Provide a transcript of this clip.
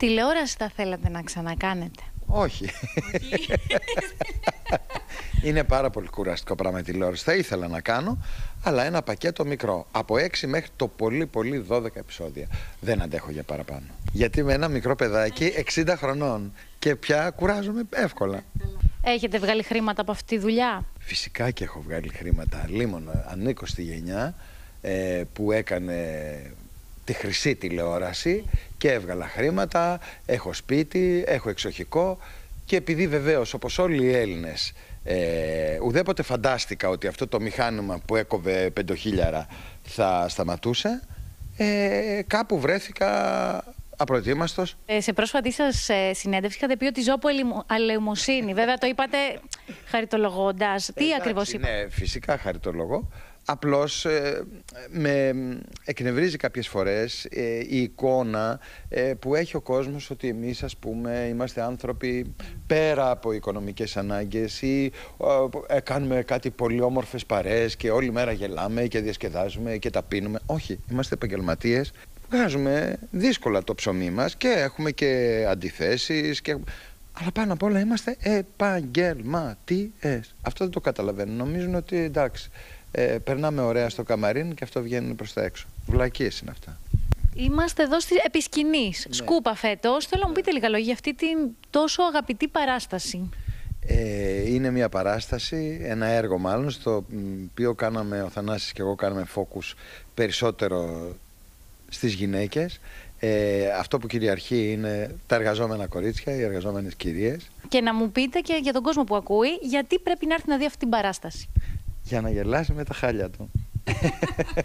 Τηλεόραση θα θέλατε να ξανακάνετε; Όχι. Είναι πάρα πολύ κουραστικό πράγμα η τηλεόραση. Θα ήθελα να κάνω, αλλά ένα πακέτο μικρό. Από 6 μέχρι το πολύ πολύ 12 επεισόδια. Δεν αντέχω για παραπάνω. Γιατί με ένα μικρό παιδάκι 60 χρονών και πια κουράζομαι εύκολα. Έχετε βγάλει χρήματα από αυτή τη δουλειά; Φυσικά και έχω βγάλει χρήματα. Λίμον, ανήκω στη γενιά ε, που έκανε τη χρυσή τηλεόραση και έβγαλα χρήματα, έχω σπίτι, έχω εξοχικό και επειδή βεβαίως όπως όλοι οι Έλληνες ε, ουδέποτε φαντάστηκα ότι αυτό το μηχάνημα που έκοβε πεντοχίλιαρα θα σταματούσε ε, κάπου βρέθηκα απροετοίμαστος. Ε, σε πρόσφατη σας ε, συνέντευξη είχατε πει ότι ζω από αλληλεμοσύνη. Βέβαια το είπατε χαριτολογώντας. Τι ακριβώς είπατε. Ναι, φυσικά χαριτολογώ. Απλώς ε, με εκνευρίζει κάποιες φορές ε, η εικόνα ε, που έχει ο κόσμος ότι εμείς ας πούμε είμαστε άνθρωποι πέρα από οικονομικές ανάγκες ή κάνουμε κάτι πολύ όμορφες παρέες και όλη μέρα γελάμε και διασκεδάζουμε και τα πίνουμε. Όχι, είμαστε επαγγελματίες. Βγάζουμε δύσκολα το ψωμί μας και έχουμε και αντιθέσεις και... Αλλά πάνω απ' όλα είμαστε επαγγελματίες. Αυτό δεν το καταλαβαίνουν. Νομίζουν ότι εντάξει, ε, περνάμε ωραία στο καμαρίν και αυτό βγαίνει προς τα έξω. Βλακίες είναι αυτά. Είμαστε εδώ στη επισκηνής. Ναι. Σκούπα φέτος. Θέλω να μου πείτε λίγα λόγια για αυτή την τόσο αγαπητή παράσταση. Ε, είναι μια παράσταση, ένα έργο μάλλον, στο οποίο κάναμε, ο Θανάσης και εγώ κάναμε focus περισσότερο στις γυναίκες. Ε, αυτό που κυριαρχεί είναι τα εργαζόμενα κορίτσια, οι εργαζόμενες κυρίες. Και να μου πείτε και για τον κόσμο που ακούει, γιατί πρέπει να έρθει να δει αυτή την παράσταση για να γελάσει με τα χάλια του.